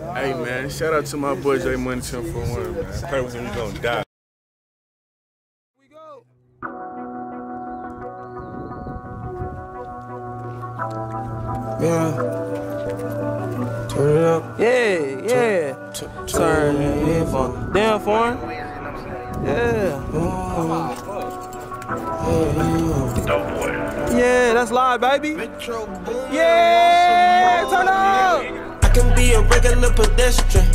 Hey man, shout out to my boy J Money 1041, man. Pray with him, we gonna die. Yeah. Turn it up. Yeah, yeah. Turn, Turn it it up. Down for him. Yeah. Yeah, that's live, baby. Yeah, pedestrian.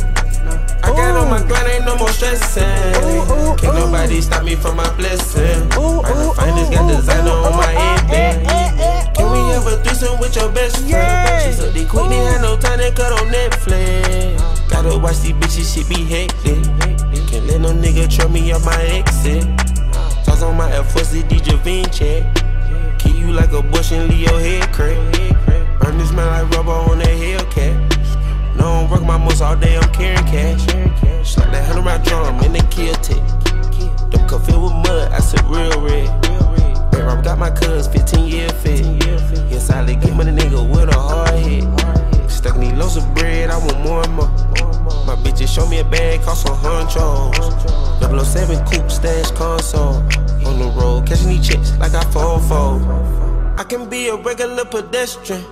I got on my grind, ain't no more stressing. Ooh, Can't nobody stop me from my blessing. Ooh, Right, ooh, the finest ooh, got designer on my head. eh, eh, eh, Can we have a threesome with your best friend? Yeah. She said they quick, they had no time to cut on Netflix. Gotta watch these bitches, shit be hectic. Can't let no nigga trip me off my exit. Toss on my Air Force, the DJ Vinci. Kill you like a bush and leave your head crack. Burn this man like rubber on that Hellcat. Don't muscle all day, I'm carrying cash. Slap that hundred round drum in the kill tech. Them cup filled with mud, I said real red. Back Rob got my cuz 15 year fit. Yes, I get money nigga with a hard hit. Stuck these loaves of bread, I want more and more. My bitches show me a bag, cost some hunchos. 007 coupe stash console. On the road, catching these chicks like I fall for. I can be a regular pedestrian.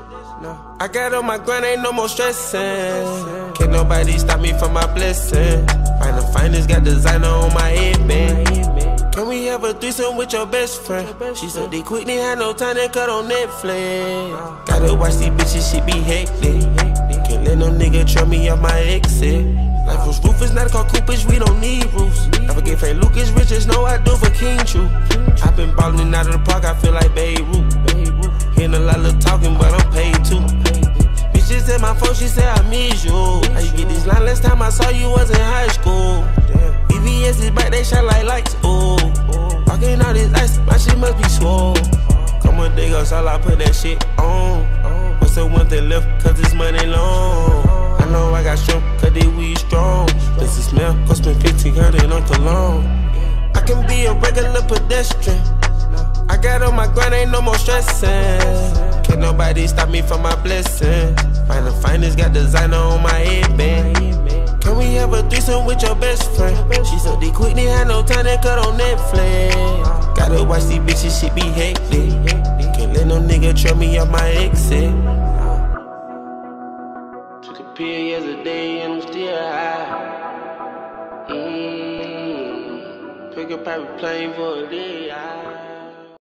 I got on my grind, ain't no more stressing. Can't nobody stop me from my blessing. Find the finest, got designer on my headband. Can we have a threesome with your best friend? She said they quick, they had no time to cut on Netflix. Gotta watch these bitches, shit be hectic. Can't let no nigga trip me off my exit. Life was ruthless, not called Coopers, we don't need roofs. Never get Frank Lucas riches, no I do for King True. i been ballin' out of the park, I feel like Babe Ruth. My phone, she said I miss you. How you get this line? Last time I saw you was in high school. BBS is back, they shine like lights. Ooh, walking all this ice, my shit must be swole. Come on, dig us, all I put that shit on. What's the one thing left? Cause this money long. I know I got shrimp, cause they weed strong. Does it smell? Cost me 1500 on cologne. I can be a regular pedestrian. I got on my grind, ain't no more stressing. Can't nobody stop me from my blessing. Find the finest, got designer on my headband. Can we have a threesome with your best friend? She said they quick, they had no time to cut on Netflix. Gotta watch these bitches, shit be hectic. Can't let no nigga trip me off my exit. Took a pill yesterday and I'm still high. Mm. Pick a private plane for a day. I